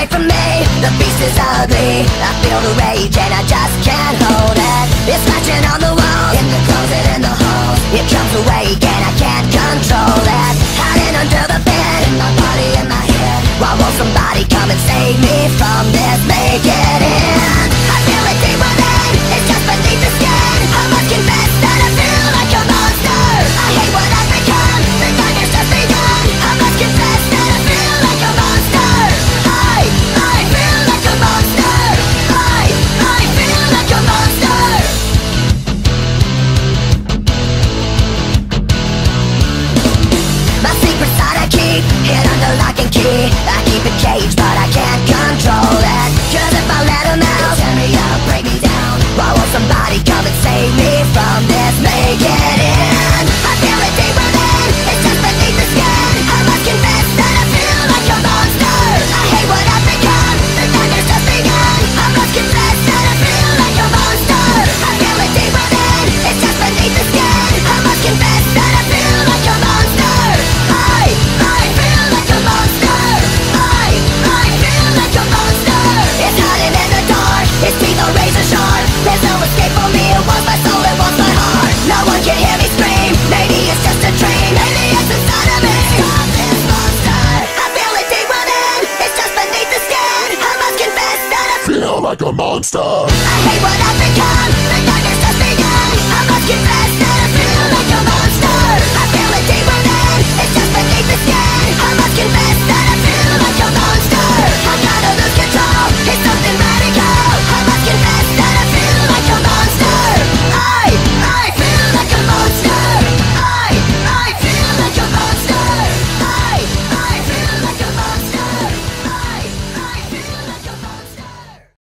away from me. The beast is ugly. I feel the rage and I just can't hold it. It's scratching on the wall In the closet in the hall It comes awake and I can't control it. Hiding under the bed. In my body in my head. Why won't somebody come and save me from this? Make razor sharp. There's no escape for me. It wants my soul, it wants my heart. No one can hear me scream. Maybe it's just a dream. Maybe it's inside of me. Stop this monster. I feel it deep within. It's just beneath the skin. I must confess that I Feel like a monster. I hate what I've become